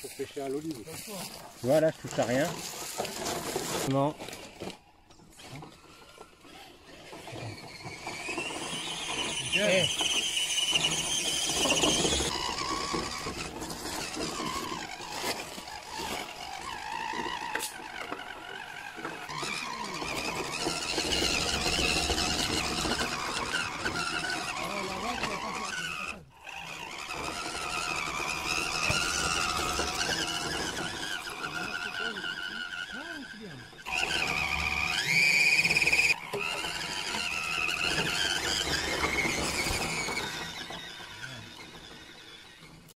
pour pêcher à l'olive. Voilà, je touche à rien. Non. Yeah.